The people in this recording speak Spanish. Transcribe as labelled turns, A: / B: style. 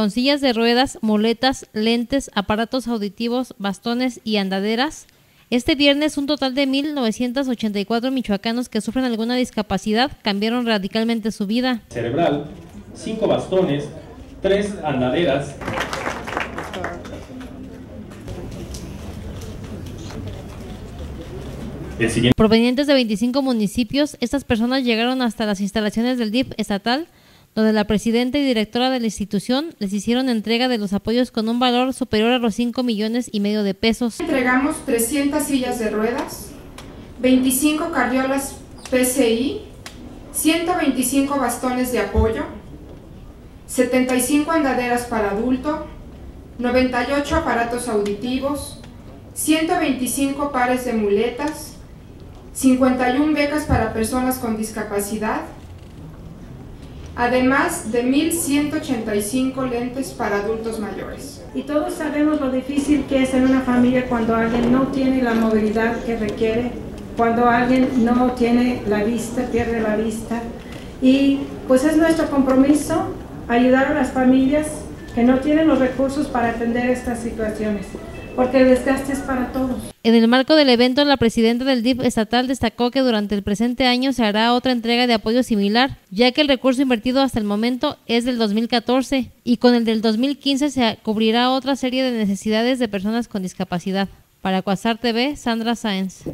A: con sillas de ruedas, muletas, lentes, aparatos auditivos, bastones y andaderas. Este viernes un total de 1.984 michoacanos que sufren alguna discapacidad cambiaron radicalmente su vida.
B: Cerebral, cinco bastones, tres andaderas,
A: Provenientes de 25 municipios, estas personas llegaron hasta las instalaciones del DIF estatal, donde la presidenta y directora de la institución les hicieron entrega de los apoyos con un valor superior a los 5 millones y medio de pesos.
C: Entregamos 300 sillas de ruedas, 25 carriolas PCI, 125 bastones de apoyo, 75 andaderas para adulto, 98 aparatos auditivos, 125 pares de muletas, 51 becas para personas con discapacidad, además de 1.185 lentes para adultos mayores.
D: Y todos sabemos lo difícil que es en una familia cuando alguien no tiene la movilidad que requiere, cuando alguien no tiene la vista, pierde la vista. Y pues es nuestro compromiso ayudar a las familias que no tienen los recursos para atender estas situaciones porque el desgaste es para todos.
A: En el marco del evento, la presidenta del DIF estatal destacó que durante el presente año se hará otra entrega de apoyo similar, ya que el recurso invertido hasta el momento es del 2014 y con el del 2015 se cubrirá otra serie de necesidades de personas con discapacidad. Para Cuasar TV, Sandra Sáenz.